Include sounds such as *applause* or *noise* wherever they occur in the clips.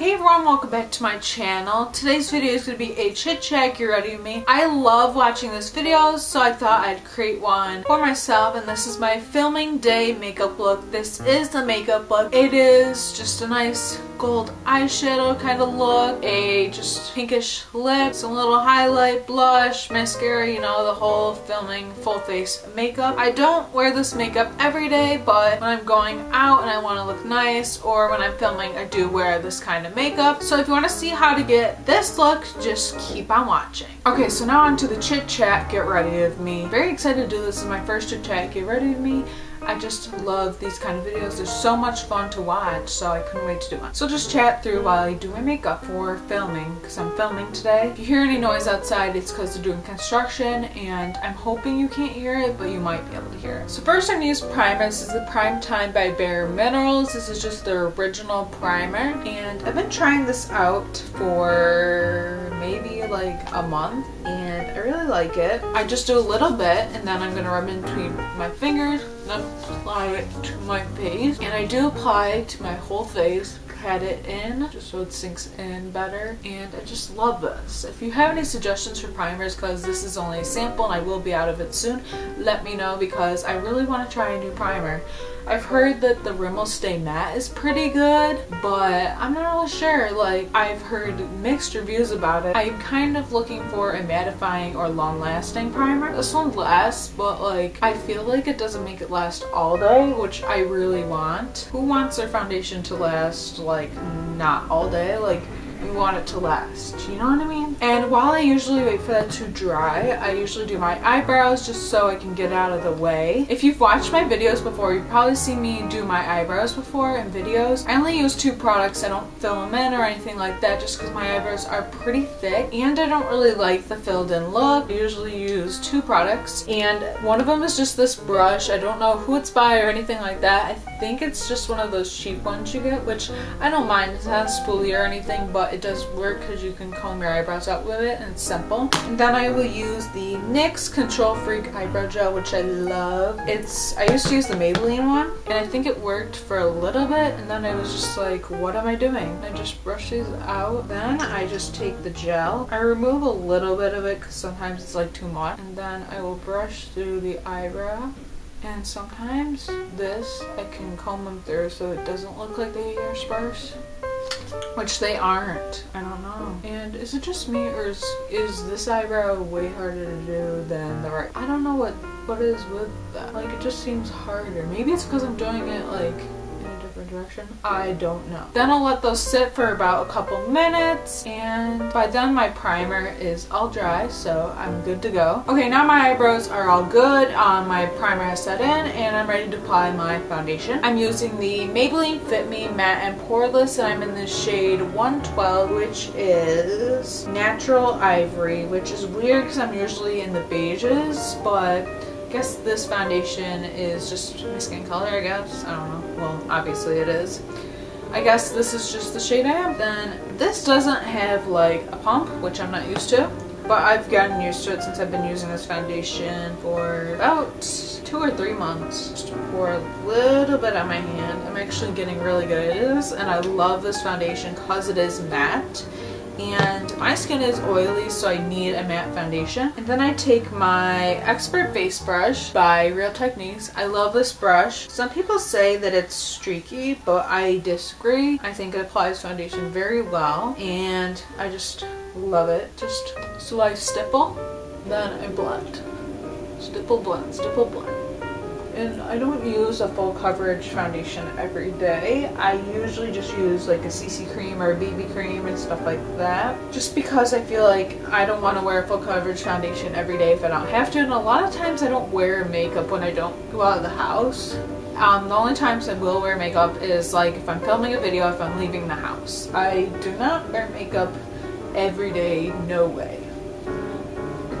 Hey everyone, welcome back to my channel. Today's video is going to be a chit chat, get ready with me. I love watching this video, so I thought I'd create one for myself, and this is my filming day makeup look. This is the makeup look. It is just a nice gold eyeshadow kind of look, a just pinkish lip, some little highlight, blush, mascara, you know, the whole filming full face makeup. I don't wear this makeup every day, but when I'm going out and I want to look nice, or when I'm filming, I do wear this kind of makeup. So if you want to see how to get this look, just keep on watching. Okay, so now on to the chit chat, get ready with me. Very excited to do this. this is my first chit chat, get ready with me. I just love these kind of videos. They're so much fun to watch, so I couldn't wait to do one. So just chat through while I do my makeup for filming, because I'm filming today. If you hear any noise outside, it's because they're doing construction, and I'm hoping you can't hear it, but you might be able to hear it. So first I'm going to use primer. This is the Prime Time by Bare Minerals. This is just their original primer, and I've been trying this out for maybe like a month, and I really like it. I just do a little bit, and then I'm going to rub it in between my fingers, apply it to my face. And I do apply to my whole face pat it in just so it sinks in better and I just love this. If you have any suggestions for primers because this is only a sample and I will be out of it soon let me know because I really want to try a new primer. I've heard that the Rimmel Stay Matte is pretty good, but I'm not really sure. Like, I've heard mixed reviews about it. I'm kind of looking for a mattifying or long-lasting primer. This one lasts, but like, I feel like it doesn't make it last all day, which I really want. Who wants their foundation to last, like, not all day? Like, you want it to last. You know what I mean? And while I usually wait for that to dry, I usually do my eyebrows just so I can get out of the way. If you've watched my videos before, you've probably seen me do my eyebrows before in videos. I only use two products. I don't fill them in or anything like that just because my eyebrows are pretty thick and I don't really like the filled in look. I usually use two products and one of them is just this brush. I don't know who it's by or anything like that. I think it's just one of those cheap ones you get, which I don't mind. It's not spoolie or anything, but it does work because you can comb your eyebrows out with it and it's simple. And then I will use the NYX Control Freak Eyebrow Gel, which I love. It's, I used to use the Maybelline one and I think it worked for a little bit and then I was just like, what am I doing? I just brush these out. Then I just take the gel. I remove a little bit of it because sometimes it's like too much. And then I will brush through the eyebrow and sometimes this I can comb them through so it doesn't look like they are sparse which they aren't. I don't know. And is it just me or is, is this eyebrow way harder to do than the right? I don't know what what is with that. Like it just seems harder. Maybe it's because I'm doing it like direction? I don't know. Then I'll let those sit for about a couple minutes and by then my primer is all dry so I'm good to go. Okay now my eyebrows are all good. Um, my primer has set in and I'm ready to apply my foundation. I'm using the Maybelline Fit Me Matte and Poreless and I'm in the shade 112 which is Natural Ivory which is weird because I'm usually in the beiges but guess this foundation is just my skin color, I guess. I don't know. Well, obviously it is. I guess this is just the shade I have. Then this doesn't have like a pump, which I'm not used to. But I've gotten used to it since I've been using this foundation for about two or three months. Just pour a little bit on my hand. I'm actually getting really good at this and I love this foundation because it is matte and my skin is oily so I need a matte foundation. And then I take my Expert Face Brush by Real Techniques. I love this brush. Some people say that it's streaky but I disagree. I think it applies foundation very well and I just love it. Just so I stipple, then I blend. Stipple, blend, stipple, blend. And I don't use a full coverage foundation every day. I usually just use like a CC cream or a BB cream and stuff like that. Just because I feel like I don't want to wear a full coverage foundation every day if I don't have to. And a lot of times I don't wear makeup when I don't go out of the house. Um, the only times I will wear makeup is like if I'm filming a video, if I'm leaving the house. I do not wear makeup every day, no way.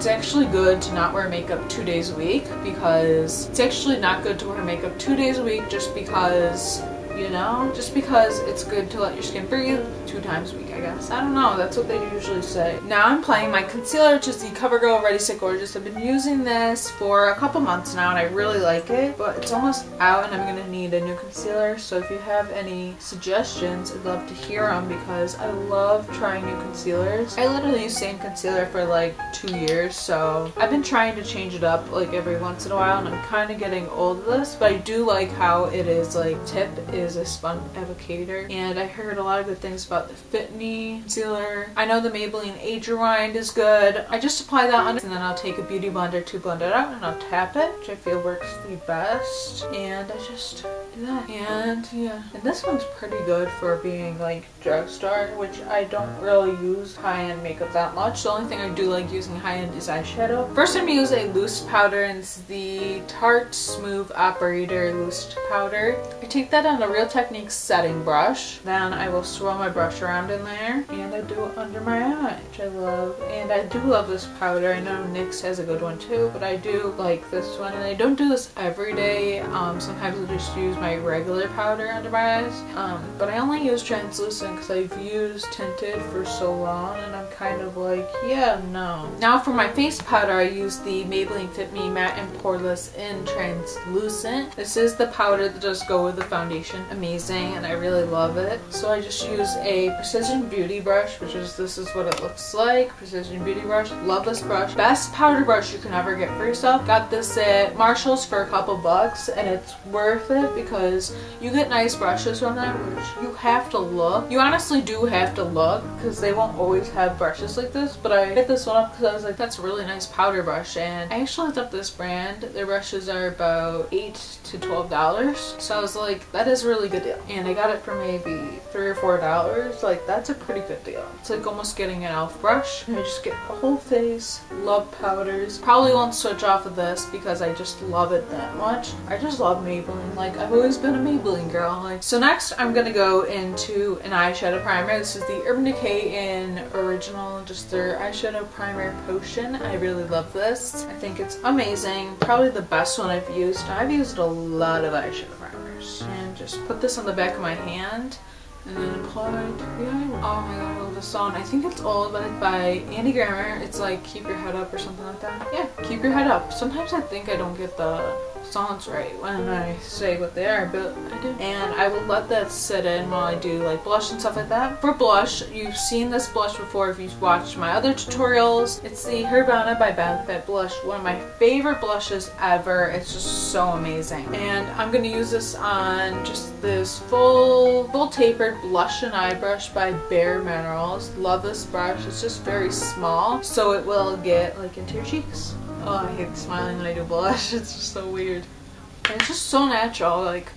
It's actually good to not wear makeup two days a week because it's actually not good to wear makeup two days a week just because you know? Just because it's good to let your skin breathe two times a week, I guess. I don't know, that's what they usually say. Now I'm applying my concealer, which is the CoverGirl Ready Set Gorgeous. I've been using this for a couple months now and I really like it, but it's almost out and I'm gonna need a new concealer. So if you have any suggestions, I'd love to hear them because I love trying new concealers. I literally use the same concealer for like two years, so I've been trying to change it up like every once in a while and I'm kind of getting old of this, but I do like how it is like tip is a sponge applicator and I heard a lot of good things about the Fit Concealer. I know the Maybelline Age Rewind is good. I just apply that on and then I'll take a beauty blender to blend it out and I'll tap it, which I feel works the best. And I just do that. And yeah, and this one's pretty good for being like drugstore, which I don't really use high-end makeup that much. The only thing I do like using high-end is eyeshadow. First I'm to use a loose powder and it's the Tarte Smooth Operator Loose Powder. I take that on a Real Techniques setting brush. Then I will swirl my brush around in there and I do it under my eye, which I love. And I do love this powder. I know NYX has a good one too, but I do like this one. And I don't do this every day. Um, sometimes I just use my regular powder under my eyes. Um, but I only use translucent because I've used tinted for so long and I'm kind of like, yeah, no. Now for my face powder, I use the Maybelline Fit Me Matte and Poreless in Translucent. This is the powder that does go with the foundation. Amazing, and I really love it. So I just use a Precision Beauty brush, which is, this is what it looks like. Precision Beauty brush. Love this brush. Best powder brush you can ever get for yourself. Got this at Marshall's for a couple bucks, and it's worth it because you get nice brushes from them, which you have to look. You honestly do have to look because they won't always have brushes like this, but I hit this one up because I was like, that's a really nice powder brush, and I actually looked up this brand. Their brushes are about 8 to $12, so I was like, that is a really good deal. And I got it for maybe 3 or $4, like that's a pretty good deal. It's like almost getting an elf brush. I just get the whole face, love powders. Probably won't switch off of this because I just love it that much. I just love Maybelline, like I've always been a Maybelline girl. Like So next I'm gonna go into an eyeshadow primer. This is the Urban Decay in Original, just their eyeshadow primer potion. I really love this. I think it's amazing. Probably the best one I've used. I've used a lot of eyeshadow primers. And just put this on the back of my hand and then the eye. Oh my god, I love this song. I think it's all by, by Andy Grammer. It's like Keep Your Head Up or something like that. Yeah, Keep Your Head Up. Sometimes I think I don't get the songs right when I say what they are, but I do. And I will let that sit in while I do like blush and stuff like that. For blush, you've seen this blush before if you've watched my other tutorials. It's the Hervana by Benefit blush. One of my favorite blushes ever. It's just so amazing. And I'm going to use this on just this full, full tapered blush and eye brush by Bare Minerals. Love this brush. It's just very small, so it will get like into your cheeks. Oh, I hate smiling when I do blush. *laughs* It's just so weird. And it's just so natural, like,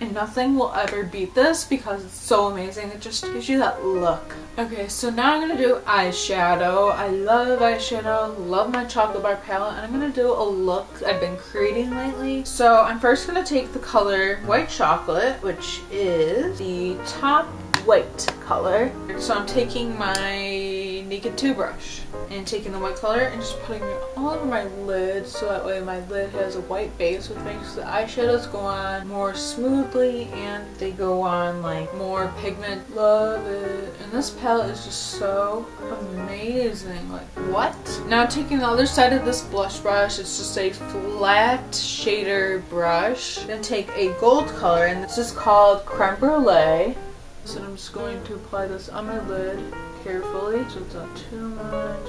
and nothing will ever beat this because it's so amazing. It just gives you that look. Okay, so now I'm going to do eyeshadow. I love eyeshadow, love my chocolate bar palette, and I'm going to do a look I've been creating lately. So I'm first going to take the color White Chocolate, which is the top white color. So I'm taking my Naked 2 brush and taking the white color and just putting it all over my lid so that way my lid has a white base which makes the eyeshadows go on more smoothly and they go on like more pigment. Love it. And this palette is just so amazing. Like what? Now taking the other side of this blush brush, it's just a flat shader brush. To take a gold color and this is called Creme Brulee. So I'm just going to apply this on my lid carefully so it's not too much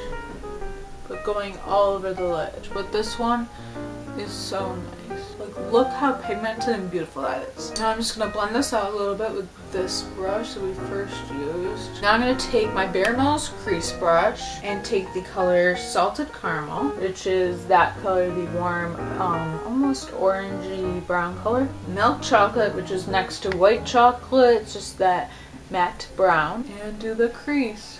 but going all over the ledge. But this one is so nice. Like look how pigmented and beautiful that is. Now I'm just gonna blend this out a little bit with this brush that we first used. Now I'm gonna take my Bare Minerals crease brush and take the color Salted Caramel which is that color the warm um, almost orangey brown color. Milk Chocolate which is next to white chocolate it's just that matte brown and do the crease.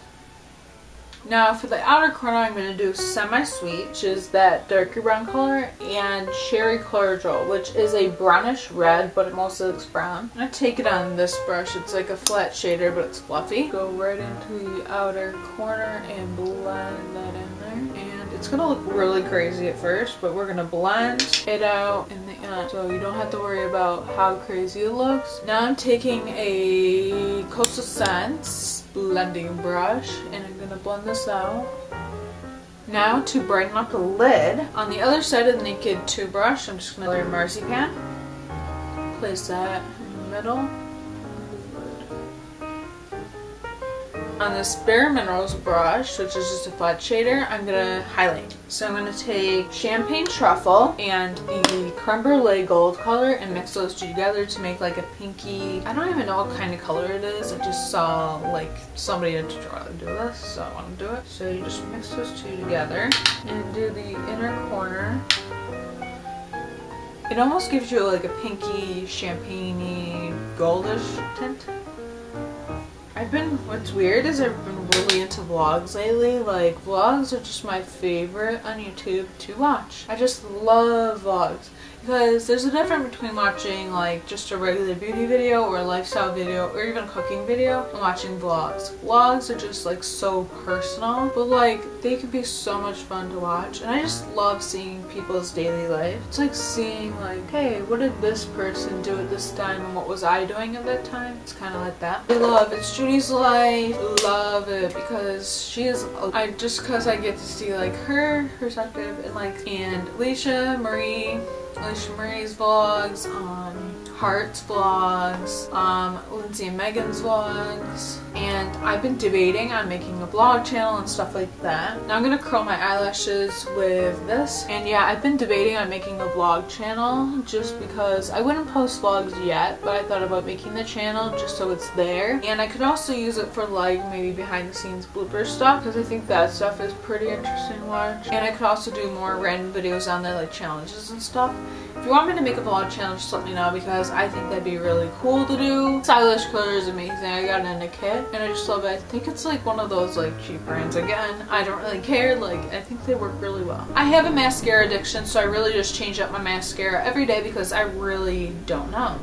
Now for the outer corner I'm going to do semi-sweet which is that darker brown color and cherry cordial which is a brownish red but it mostly looks brown. I take it on this brush it's like a flat shader but it's fluffy. Go right into the outer corner and blend that in It's gonna look really crazy at first, but we're gonna blend it out in the end. So you don't have to worry about how crazy it looks. Now I'm taking a Coastal Scents blending brush and I'm gonna blend this out. Now to brighten up the lid, on the other side of the Naked 2 brush, I'm just going to layer Marzipan. Place that in the middle. On this Bare Minerals brush, which is just a flat shader, I'm going to highlight. So I'm going to take Champagne Truffle and the Creme Brulee Gold color and mix those two together to make like a pinky, I don't even know what kind of color it is. I just saw like somebody had to draw to do this, so I want to do it. So you just mix those two together and do the inner corner. It almost gives you like a pinky, champagne goldish tint. I've been, what's weird is I've been really into vlogs lately. Like, vlogs are just my favorite on YouTube to watch. I just love vlogs because there's a difference between watching like just a regular beauty video or a lifestyle video or even a cooking video and watching vlogs. Vlogs are just like so personal but like they can be so much fun to watch and I just love seeing people's daily life. It's like seeing like hey what did this person do at this time and what was I doing at that time? It's kind of like that. I love It's Judy's Life. Love it because she is I just because I get to see like her perspective and like and Alisha Marie Alisha Marie's vlogs, um, Heart's vlogs, um, Lindsay and Megan's vlogs, and I've been debating on making a vlog channel and stuff like that. Now I'm gonna curl my eyelashes with this, and yeah, I've been debating on making a vlog channel just because I wouldn't post vlogs yet, but I thought about making the channel just so it's there, and I could also use it for like maybe behind the scenes blooper stuff because I think that stuff is pretty interesting to watch, and I could also do more random videos on there like challenges and stuff. If you want me to make a vlog channel, just let me know because I think that'd be really cool to do. Stylish color is amazing. I got it in a kit and I just love it. I think it's like one of those like cheap brands. Again, I don't really care. Like, I think they work really well. I have a mascara addiction, so I really just change up my mascara every day because I really don't know.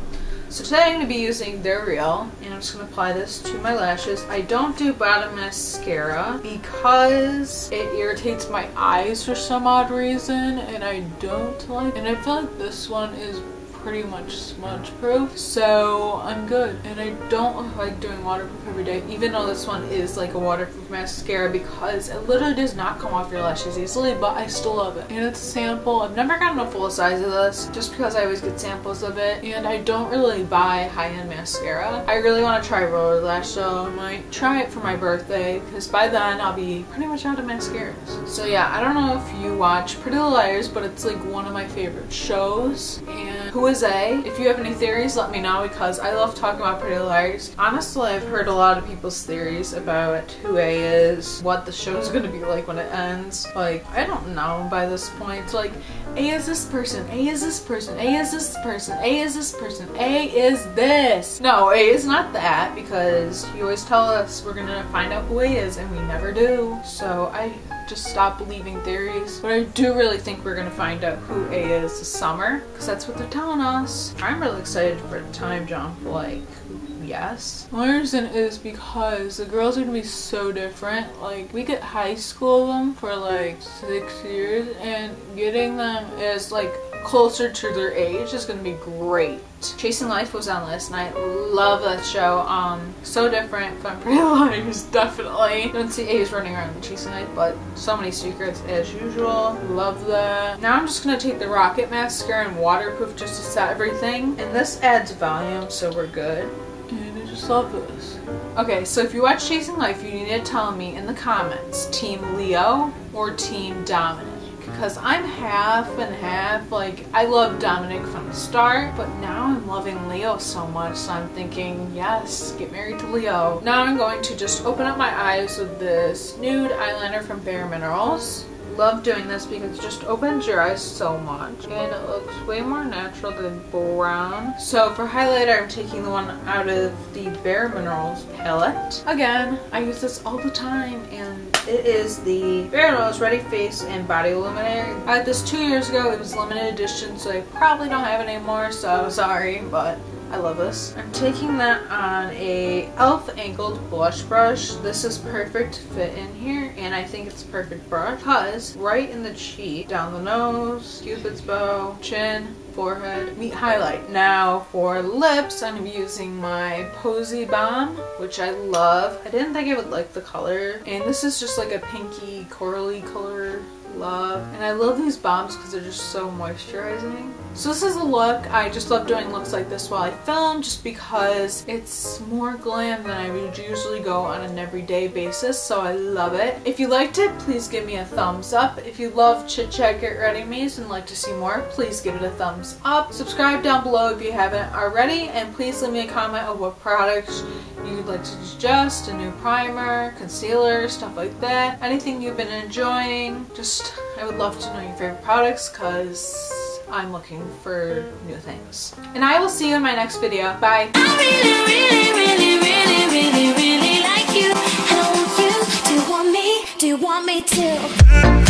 So today I'm going to be using They're Real, and I'm just going to apply this to my lashes. I don't do bottom mascara because it irritates my eyes for some odd reason, and I don't like And I feel like this one is pretty much smudge proof so I'm good. And I don't like doing waterproof every day even though this one is like a waterproof mascara because it literally does not come off your lashes easily but I still love it. And it's a sample. I've never gotten a full size of this just because I always get samples of it. And I don't really buy high-end mascara. I really want to try roller lash so I might try it for my birthday because by then I'll be pretty much out of mascaras. So yeah I don't know if you watch Pretty Little Liars but it's like one of my favorite shows. And who is is If you have any theories, let me know because I love talking about Pretty Liars. Honestly, I've heard a lot of people's theories about who A is, what the show is going to be like when it ends. Like, I don't know by this point. Like, A is this person, A is this person, A is this person, A is this person, A is this. No, A is not that because you always tell us we're to find out who A is and we never do. So I just stop believing theories. But I do really think we're gonna find out who A is this summer, because that's what they're telling us. I'm really excited for the time jump, like, yes. One reason is because the girls are gonna be so different. Like, we get high school them for like six years, and getting them is like closer to their age is gonna be great. Chasing Life was on last night. Love that show. Um, so different from *laughs* Pretty Liars, definitely. Don't see A's running around Chasing Life, but so many secrets as usual. Love that. Now I'm just gonna take the Rocket Mascara and waterproof just to set everything. And this adds volume, so we're good. And I just love this. Okay, so if you watch Chasing Life, you need to tell me in the comments, Team Leo or Team Dominic because I'm half and half. Like, I love Dominic from the start, but now I'm loving Leo so much, so I'm thinking, yes, get married to Leo. Now I'm going to just open up my eyes with this nude eyeliner from Bare Minerals love doing this because it just opens your eyes so much and it looks way more natural than brown. So for highlighter, I'm taking the one out of the Bare Minerals palette. Again, I use this all the time and it is the Minerals Ready Face and Body Illuminator. I uh, had this two years ago. It was limited edition, so I probably don't have it anymore, so sorry, but I love this. I'm taking that on a e.l.f. angled blush brush. This is perfect to fit in here and I think it's perfect brush because right in the cheek, down the nose, cupid's bow, chin, forehead, meet highlight. Now for lips, I'm using my Posie Balm, which I love. I didn't think I would like the color. And this is just like a pinky corally color love. And I love these balms because they're just so moisturizing. So this is a look. I just love doing looks like this while I film just because it's more glam than I would usually go on an everyday basis. So I love it. If you liked it, please give me a thumbs up. If you love Chit Chat Get Ready Me's and like to see more, please give it a thumbs up. Subscribe down below if you haven't already. And please leave me a comment of what products you'd like to suggest. A new primer, concealer, stuff like that. Anything you've been enjoying. Just, I would love to know your favorite products because I'm looking for new things. And I will see you in my next video. Bye. Do you want me to?